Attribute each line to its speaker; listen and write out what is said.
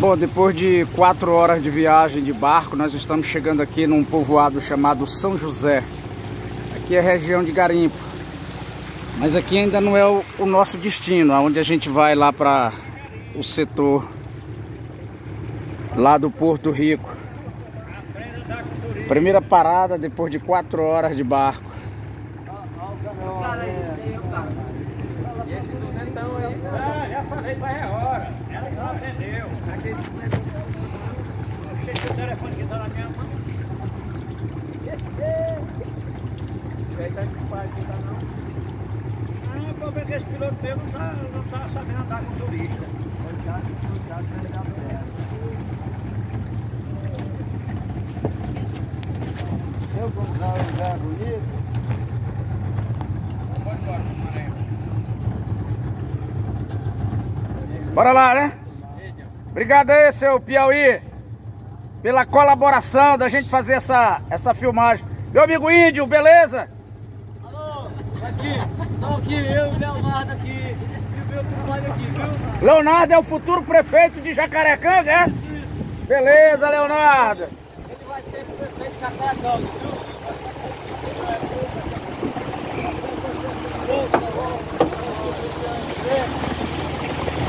Speaker 1: Bom, depois de quatro horas de viagem de barco, nós estamos chegando aqui num povoado chamado São José. Aqui é a região de Garimpo. Mas aqui ainda não é o, o nosso destino, aonde a gente vai lá para o setor lá do Porto Rico. Primeira parada depois de quatro horas de barco.
Speaker 2: já falei pra hora. Atendeu. Cheio o telefone que tá na minha mão. Aí tá de pai aqui, tá não? Ah, o problema é que esse piloto meu não tá, não tá sabendo andar com turista. Cuidado, cuidado, cuidado.
Speaker 3: Eu vou usar um lugar bonito.
Speaker 1: Bora lá, né? Obrigado aí, seu Piauí, pela colaboração da gente fazer essa, essa filmagem. Meu amigo índio, beleza?
Speaker 3: Alô, aqui, estão aqui, eu e o Leonardo aqui, e o meu compadre aqui, viu?
Speaker 1: Leonardo é o futuro prefeito de Jacarecanga, é?
Speaker 3: Isso, isso.
Speaker 1: Beleza, Leonardo.
Speaker 3: Ele vai ser o prefeito de Jacarecanga, viu?